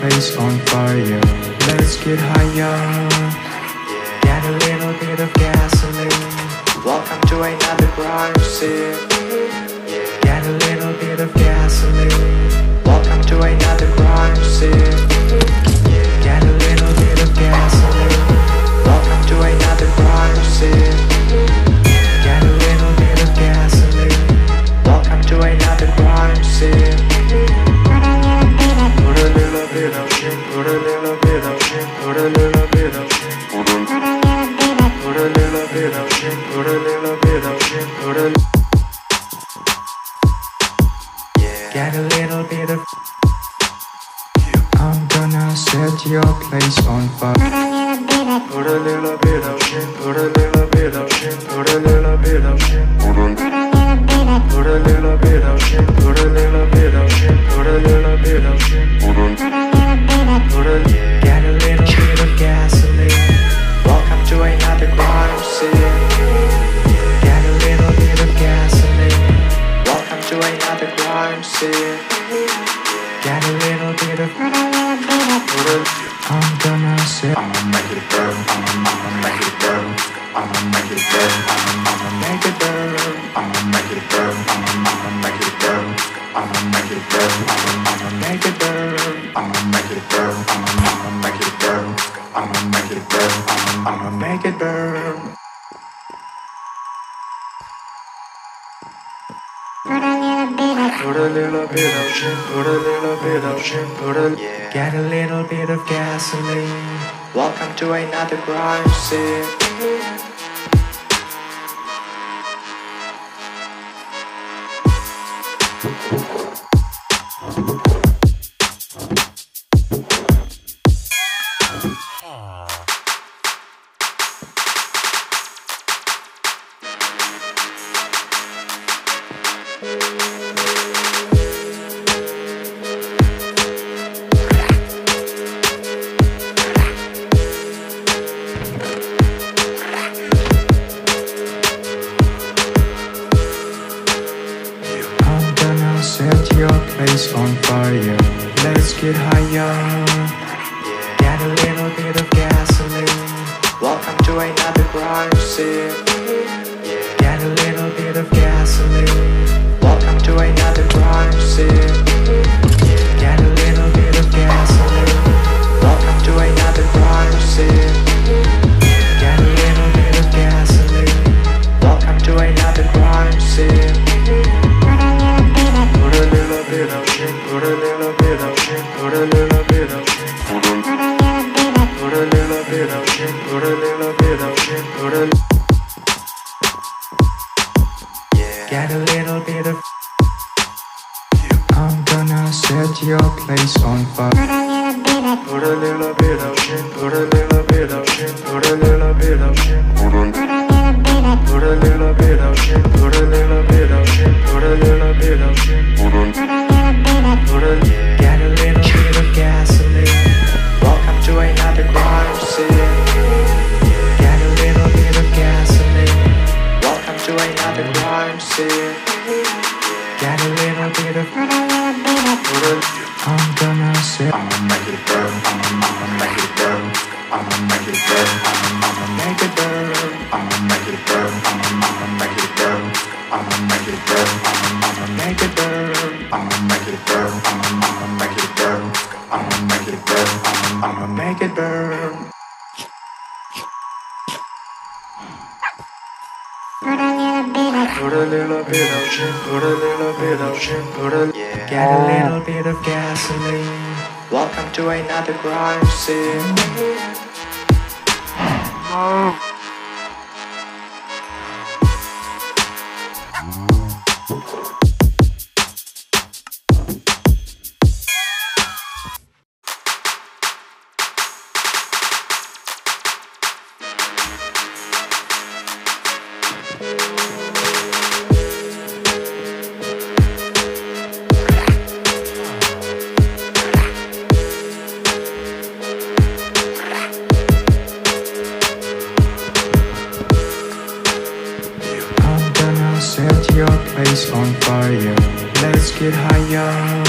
place on fire. Let's get higher. Get a little bit of gasoline. Welcome to another crime scene Get a little bit of gasoline. Put a Get a little bit of I'm gonna set your place on fire. Put a little bit of shit, put a little bit of shit, put a little Put a little bit of shit, put a little bit of shit, put a Get a little bit of gasoline. Welcome to another crime scene I'm get higher. Get a little bit of gasoline. Welcome to another scene. Get a little bit of gasoline. Welcome to another crime your place on fire Put a little bit of shit, put a little bit of shit, put a little bit of shit. Put a little bit of shit, put a little bit of shit, put a little bit of shit. Put a get a I'ma make it burn. Put a little bit of put a little bit of put a Get a little bit of gasoline. Welcome to another crime scene. I'm it higher.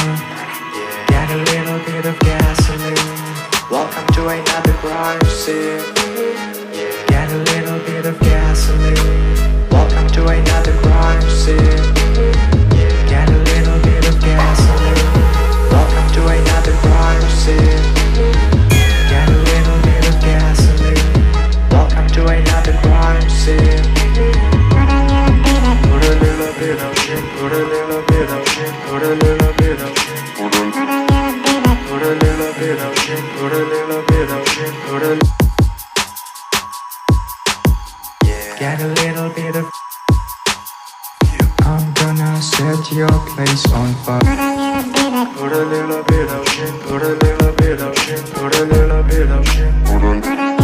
Get a little bit of gasoline. Welcome to another crime scene get a little bit of. I'm gonna set your place on fire. Put a little bit of shit, put a little bit of shit, put a little bit of shit.